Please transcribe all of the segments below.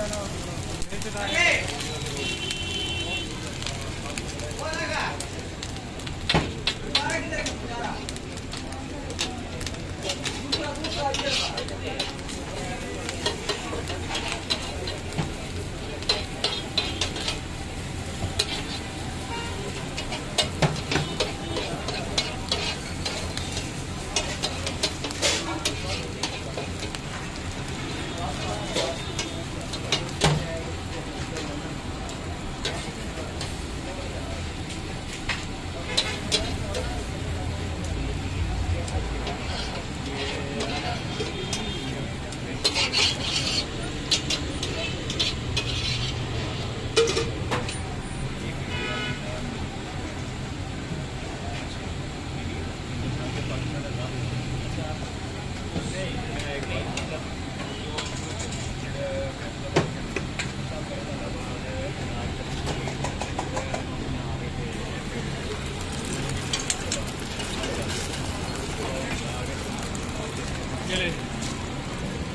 Hey! Jadi,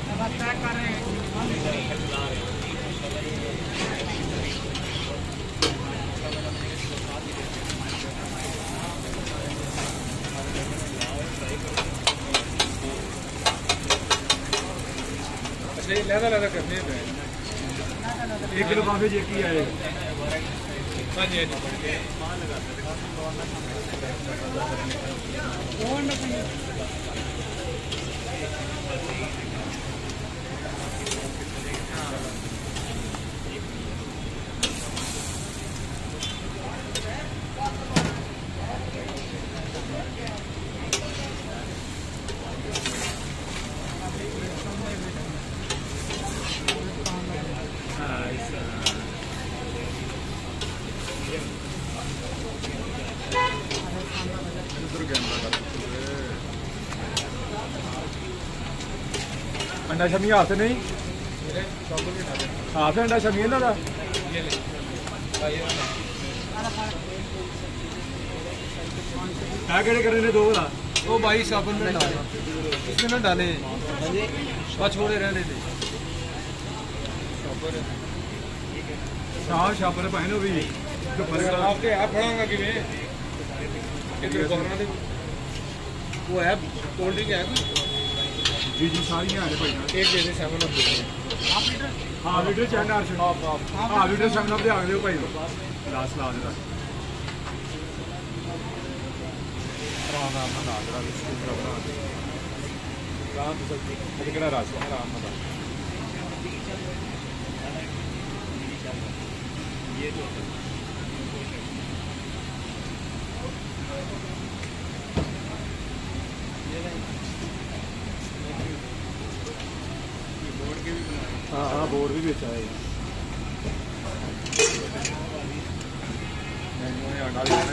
dapat saya karena ini. ये लहदा लहदा करने पे एक किलो काफ़ी जे की आएगा हाँ जी हाँ जी। अंडा शमी हाथ नहीं? हाथ अंडा शमी है पैकेट कर दो वो भाई साबुन में डाले। इसमें ना डाले। बस छोड़े रहने दे। शाह शापर पाए ना भी। तो आपके आप पढ़ाऊँगा कि मैं वो है कोल्ड ड्रिंक है। ਜੀ ਜੀ ਸਾਰੀਆਂ ਆ ਨੇ ਭਾਈ ਨਾਲ ਇਹ ਦੇ ਦੇ 7 ਅਪ ਦੇ ਆਪ ਲੀਟਰ ਹਾਂ ਲੀਟਰ ਚੈਨ ਆ ਸ਼ਾਪ ਆਪ ਆਪ ਹਾਂ ਲੀਟਰ 7 ਅਪ ਦੇ ਆ ਗਏ ਭਾਈ ਲਾਸ ਲਾ ਦੇ ਰਾਮ ਰਾਮ ਨਾਲ ਆ ਦੇ ਸਕੂਲ ਦਾ ਬਣਾ ਦੇ ਰਾਮ ਤੁਸੀਂ ਇਹ ਕਿਹੜਾ ਰਾਸ ਰਾਮ ਨਾਲ ये जो बोर्ड भी बेचा है। मैंगो ने अंडा भी देना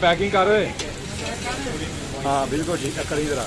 पैकिंग कर रहे हाँ? बिल्कुल ठीक है करी जरा।